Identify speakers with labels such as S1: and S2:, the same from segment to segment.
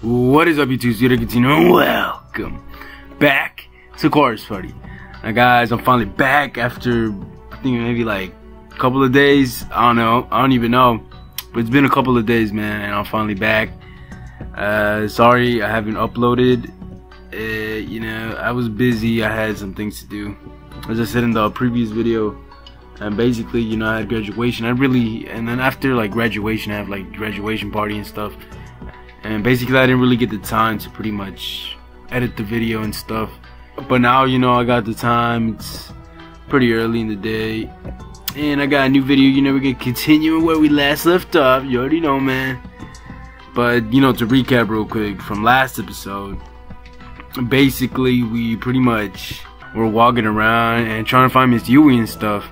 S1: What is up, YouTube? Zero Continue. Welcome back to Corpse Party. Now, guys, I'm finally back after I think maybe like a couple of days. I don't know. I don't even know. But it's been a couple of days, man, and I'm finally back. Uh, sorry, I haven't uploaded. Uh, you know, I was busy. I had some things to do. As I said in the previous video, and basically, you know, I had graduation. I really, and then after like graduation, I have like graduation party and stuff and basically I didn't really get the time to pretty much edit the video and stuff. But now you know I got the time. It's pretty early in the day. And I got a new video. You know we're gonna continue where we last left off. You already know man. But you know to recap real quick from last episode basically we pretty much were walking around and trying to find Miss Yui and stuff.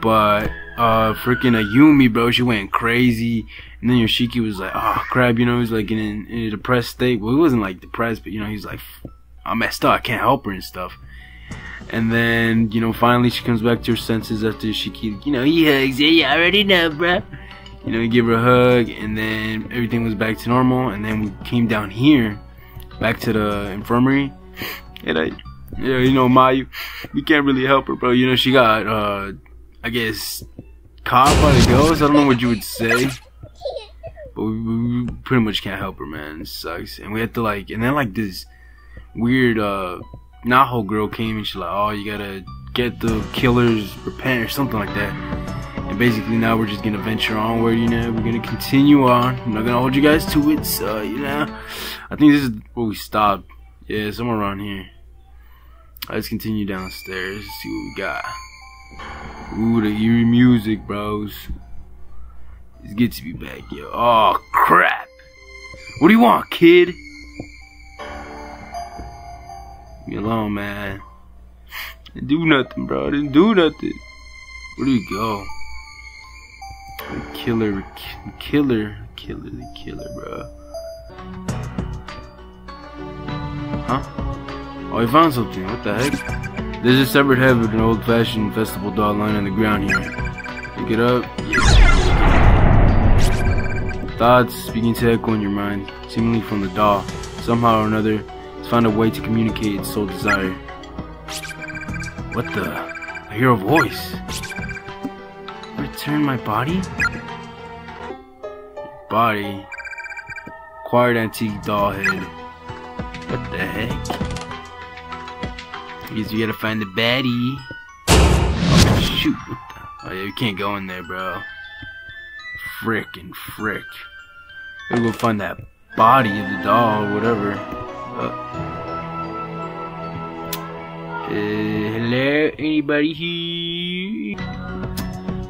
S1: But uh freaking Ayumi bro she went crazy and then Yoshiki was like, oh crap, you know, he's like in, in a depressed state. Well, he wasn't like depressed, but you know, he's like, I'm messed up. I can't help her and stuff. And then, you know, finally she comes back to her senses after Yoshiki, you know, he hugs her. You already know, bro. You know, he gave her a hug, and then everything was back to normal. And then we came down here, back to the infirmary. And I, yeah, you know, Mayu, we can't really help her, bro. You know, she got, uh, I guess, caught by the ghost. I don't know what you would say. But we, we, pretty much can't help her, man. It sucks. And we had to like, and then like this weird uh Naho girl came and she's like, oh, you gotta get the killers repent or something like that. And basically now we're just gonna venture onward, you know. We're gonna continue on. I'm not gonna hold you guys to it, so you know. I think this is where we stopped. Yeah, somewhere around here. Let's continue downstairs. See what we got. Ooh, the eerie music, bros. It's good to be back, yo. Oh, crap. What do you want, kid? Leave me alone, man. I Didn't do nothing, bro. I Didn't do nothing. Where do you go? The killer, the killer, the killer, the killer, bro. Huh? Oh, he found something. What the heck? There's a severed head with an old-fashioned festival doll lying on the ground here. Pick it up. Thoughts begin to echo in your mind, seemingly from the doll. Somehow or another, it's found a way to communicate its sole desire. What the? I hear a voice. Return my body? Body. Acquired antique doll head. What the heck? Guess we gotta find the baddie. Oh, shoot. Oh yeah, we can't go in there, bro frickin' frick. We'll go find that body of the doll or whatever. Uh, uh, hello, anybody here?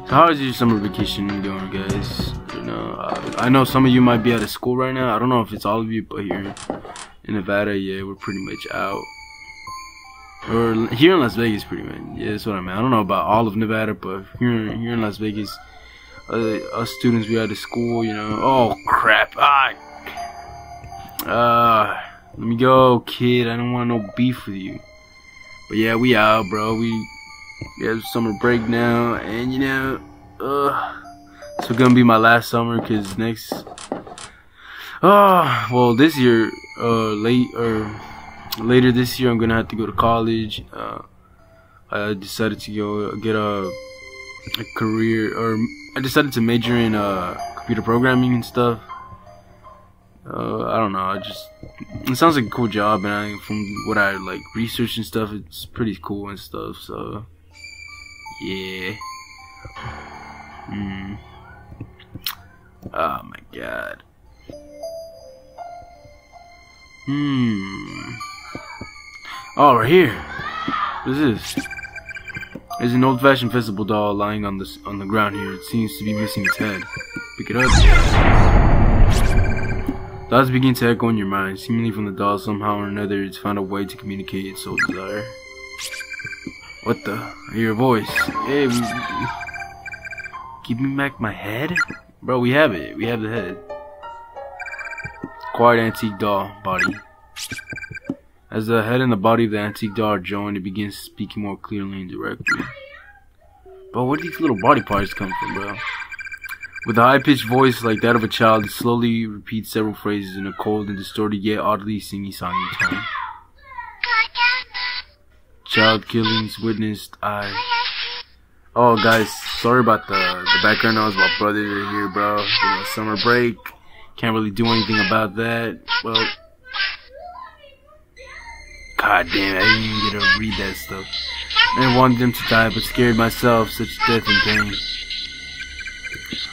S1: So how is your summer vacation going, guys? You know, I, I know some of you might be out of school right now. I don't know if it's all of you, but here in Nevada, yeah, we're pretty much out. Or here in Las Vegas, pretty much. Yeah, that's what I mean. I don't know about all of Nevada, but here, here in Las Vegas, uh, us students we had to school, you know. Oh crap! Ah, uh, let me go, kid. I don't want no beef with you. But yeah, we out, bro. We we have summer break now, and you know, uh, it's gonna be my last summer, cause next, oh, well, this year, uh, late or later this year, I'm gonna have to go to college. Uh, I decided to go get a a career or I decided to major in uh, computer programming and stuff. Uh, I don't know. I just it sounds like a cool job, and I, from what I like research and stuff, it's pretty cool and stuff. So yeah. Hmm. Oh my god. Hmm. Oh, right here. What is this? There's an old-fashioned festival doll lying on the on the ground here. It seems to be missing its head. Pick it up. Thoughts begin to echo in your mind. Seemingly from the doll, somehow or another, it's found a way to communicate its sole desire. What the? I hear a voice. Hey, we, give me back my head? Bro, we have it. We have the head. Quiet antique doll body. As the head and the body of the antique doll are joined, it begins speaking more clearly and directly. But where do these little body parts come from, bro? With a high pitched voice like that of a child, it slowly repeats several phrases in a cold and distorted yet oddly singy songy tone. Child killings witnessed. I. Oh, guys, sorry about the the background noise. My brothers are here, bro. You know, summer break. Can't really do anything about that. Well, god damn, I didn't even get to read that stuff. I wanted them to die, but scared myself. Such death and pain.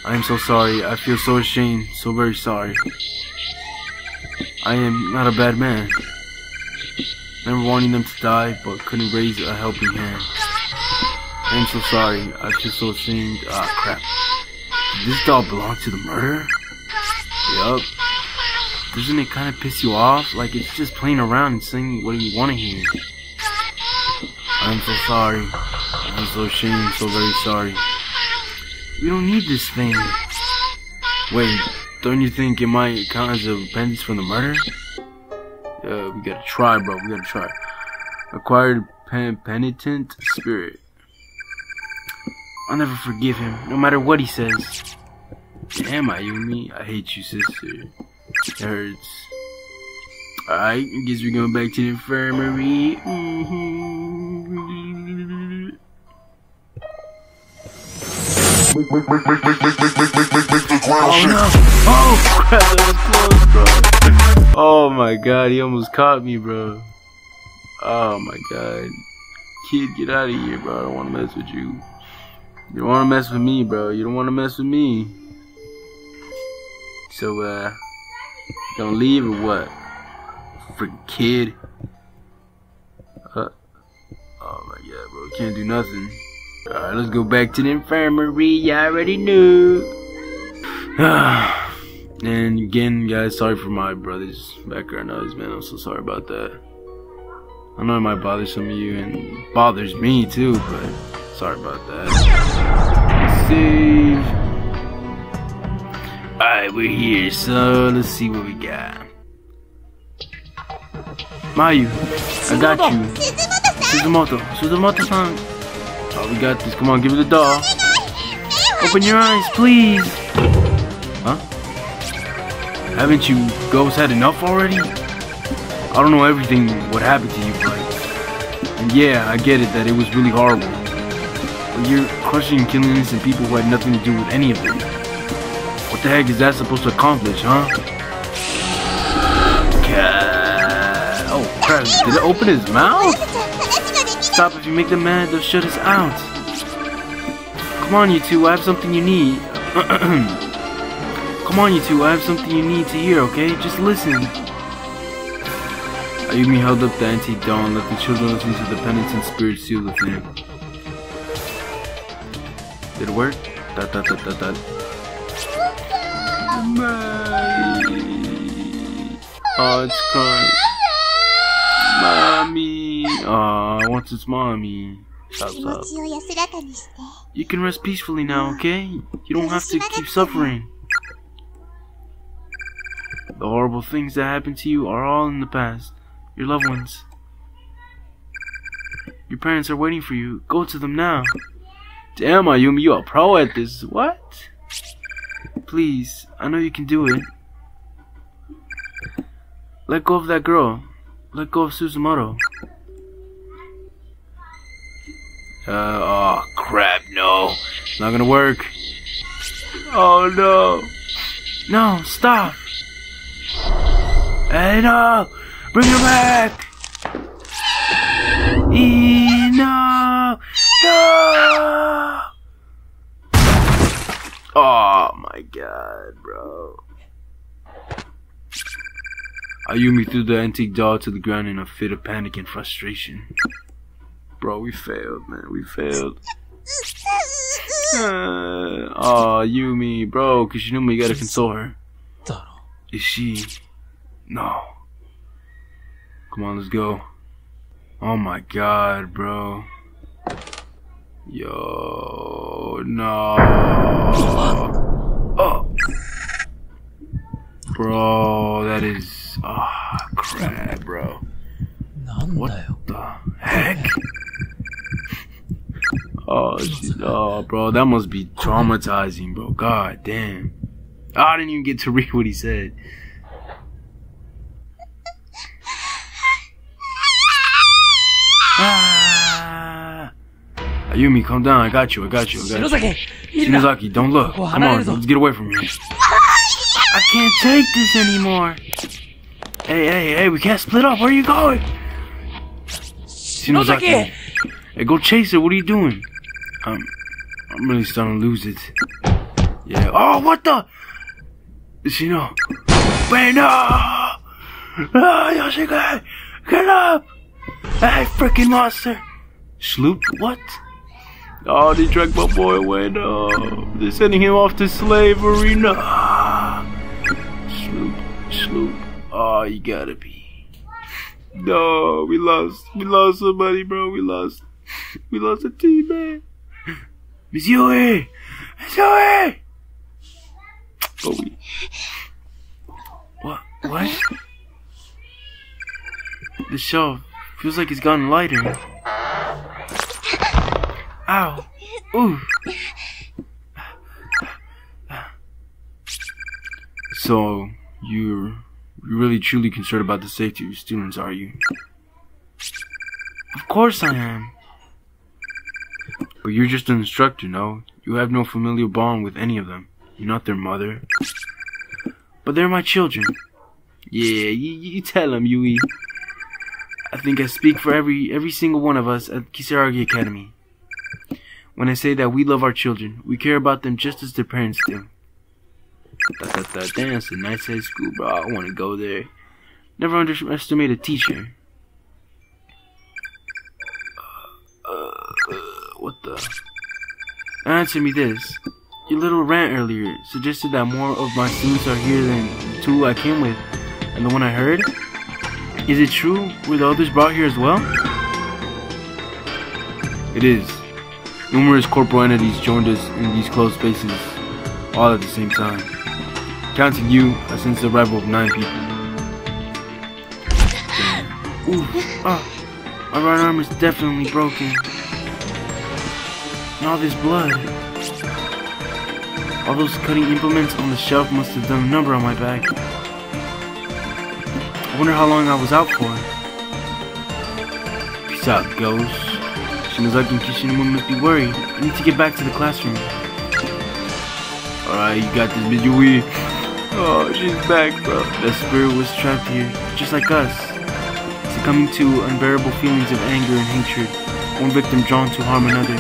S1: I am so sorry. I feel so ashamed. So very sorry. I am not a bad man. Never wanting them to die, but couldn't raise a helping hand. I am so sorry. I feel so ashamed. Ah, crap. Did this doll belong to the murderer? Yup. Doesn't it kind of piss you off? Like it's just playing around and saying what you want to hear. I'm so sorry. I'm so ashamed. So very sorry. We don't need this thing. Wait, don't you think it might count as a repentance from the murder? Yeah, we gotta try, bro. We gotta try. Acquired pen penitent spirit. I'll never forgive him, no matter what he says. Damn, Ayumi, I hate you, sister. It hurts. Alright, I guess we're going back to the infirmary. Mm -hmm. Oh no! Oh crap, that was close, bro. Oh my god, he almost caught me, bro. Oh my god. Kid, get out of here, bro. I don't want to mess with you. You don't want to mess with me, bro. You don't want to mess with me. So, uh, gonna leave or what? Freaking kid. Uh, oh my god, bro. Can't do nothing. Alright, let's go back to the infirmary. You already knew. and again, guys, sorry for my brother's background noise, man. I'm so sorry about that. I know it might bother some of you and bothers me too, but sorry about that. Save. Alright, we're here, so let's see what we got. Mayu, I got you. Suzumoto, Suzumoto-san. Oh, we got this. Come on, give it a doll. Open your eyes, please. Huh? Haven't you ghosts had enough already? I don't know everything what happened to you, but... And yeah, I get it that it was really horrible. But you're crushing and killing innocent people who had nothing to do with any of it. What the heck is that supposed to accomplish, huh? God. Oh crap, did it open his mouth? Stop if you make them mad, they'll shut us out. Come on, you two, I have something you need. Come on, you two, I have something you need to hear, okay? Just listen. Ayumi held up the and let the children listen to the penitent spirit seal the thing. Did it work? Dot dot dot dot dot. Oh, it's crying. Mommy. Oh, what's its mommy? You can rest peacefully now, okay? You don't have to keep suffering. The horrible things that happened to you are all in the past. Your loved ones. Your parents are waiting for you. Go to them now. Damn, Ayumi, you a pro at this. What? Please, I know you can do it. Let go of that girl. Let go of Suzumoto. Uh, oh crap, no. It's not gonna work. Oh no. No, stop. Hey, no. Bring her back. E no. No. Oh my god, bro. Ayumi threw the antique doll to the ground in a fit of panic and frustration. Bro, we failed, man. We failed. Uh, oh, Yumi, bro, cause you know me, you gotta console her. Is she? No. Come on, let's go. Oh my god, bro. Yo, no. Oh. Bro, that is Ah, oh, crap, bro. What the heck? Oh, oh, bro, that must be traumatizing, bro. God damn. I didn't even get to read what he said. Ah. Ayumi, calm down. I got you. I got you. I got you. Shinozaki, don't look. Come on, let's get away from here. I can't take this anymore. Hey, hey, hey, we can't split up. Where are you going?
S2: Shinozaki.
S1: Hey, go chase it. What are you doing? I'm, I'm really starting to lose it. Yeah. Oh, what the? Shino. Wait, no! Ah, oh, Get up! Hey, freaking monster! Sloop, what? Oh, they dragged my boy away. No. They're sending him off to slavery. No. Sloop. Sloop. Oh, you gotta be. No, we lost. We lost somebody, bro. We lost. We lost a teammate. Miss Yui! Eh? Miss Yui! Oh, eh? we. What? What? The shelf feels like it's gotten lighter. Ow. Ooh. So, you're, really truly concerned about the safety of your students, are you? Of course I am. But you're just an instructor, no? You have no familial bond with any of them. You're not their mother. But they're my children. Yeah, you, you tell them, Yui. I think I speak for every every single one of us at Kisaragi Academy. When I say that we love our children, we care about them just as their parents do. Da, da, da, damn, it's a nice high school, bro. I want to go there. Never underestimate a teacher. Uh, uh, what the? Answer me this. Your little rant earlier suggested that more of my students are here than two I came with, and the one I heard. Is it true? Were the others brought here as well? It is. Numerous corporal entities joined us in these closed spaces, all at the same time. Counting you, I sense the arrival of nine people. Ooh, ah, my right arm is definitely broken. And all this blood. All those cutting implements on the shelf must have done a number on my back. I wonder how long I was out for. Peace out, ghost. And Kishinuma must be worried. I need to get back to the classroom. Alright, you got this, Midori. Oh, she's back, bro. That spirit was trapped here, just like us. Succumbing to unbearable feelings of anger and hatred. One victim drawn to harm another.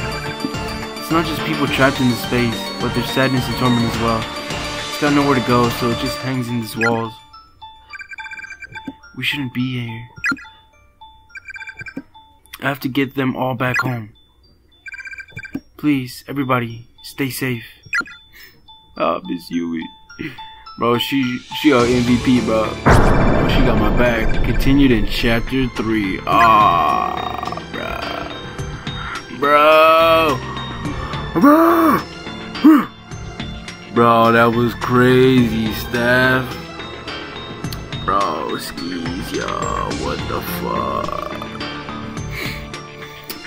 S1: It's not just people trapped in this space, but there's sadness and torment as well. It's got nowhere to go, so it just hangs in these walls. We shouldn't be here. I have to get them all back home. Please, everybody, stay safe. Oh, Miss Yui. Bro, she she our MVP, bro. She got my back. Continued in chapter three. Ah, bro, bro, bro, bro. That was crazy, Steph. Bro, skis, yo, what the fuck?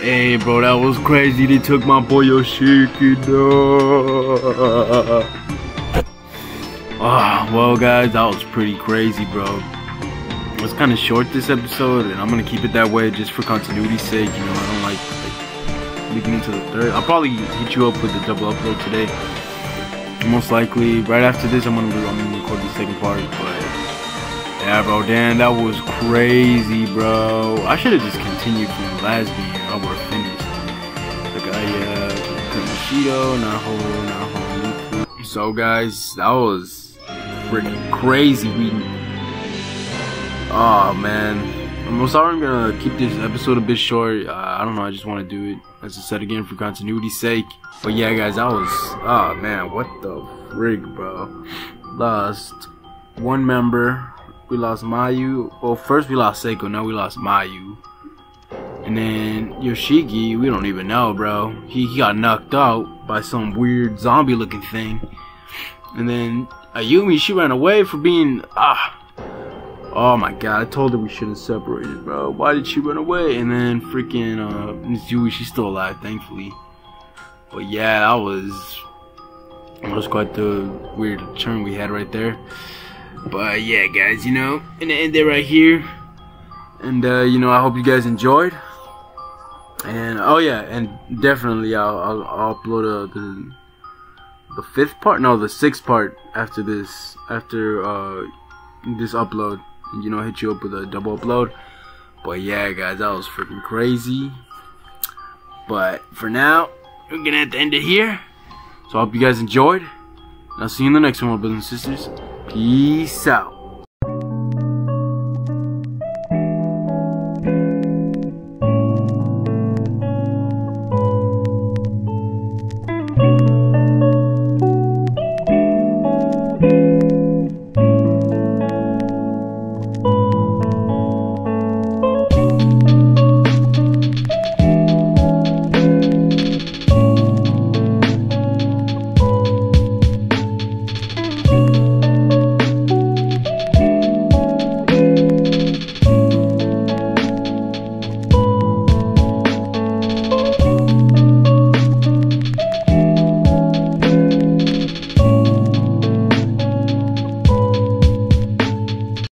S1: Hey, bro, that was crazy. They took my boy Yoshiki, no. Ah, well, guys, that was pretty crazy, bro. It was kind of short this episode, and I'm gonna keep it that way just for continuity's sake. You know, I don't like, like leaking into the third. I'll probably hit you up with a double upload today. Most likely, right after this, I'm gonna, I'm gonna record the second part. But yeah, bro, damn, that was crazy, bro. I should have just continued from last game. I have finished. I, Kamashido, Naho, Naho. So, guys, that was freaking crazy reading. Oh, man. I'm sorry I'm gonna keep this episode a bit short. Uh, I don't know, I just want to do it, as I said again, for continuity's sake. But yeah, guys, that was, oh man, what the frig, bro. Lost one member. We lost Mayu. Well, first we lost Seiko, now we lost Mayu. And then Yoshiki, we don't even know, bro. He, he got knocked out by some weird zombie looking thing. And then Ayumi, she ran away for being, ah. Oh my god, I told her we should have separated, bro. Why did she run away? And then freaking, uh, Miss Yui, she's still alive, thankfully. But yeah, that was that was quite the weird turn we had right there. But yeah, guys, you know, and end it right here. And uh, you know, I hope you guys enjoyed. And oh yeah, and definitely I'll, I'll, I'll upload uh, the the fifth part, no, the sixth part after this, after uh, this upload. You know, hit you up with a double upload. But yeah, guys, that was freaking crazy. But for now, we're gonna have to end it here. So I hope you guys enjoyed. And I'll see you in the next one, brothers and sisters. Peace out.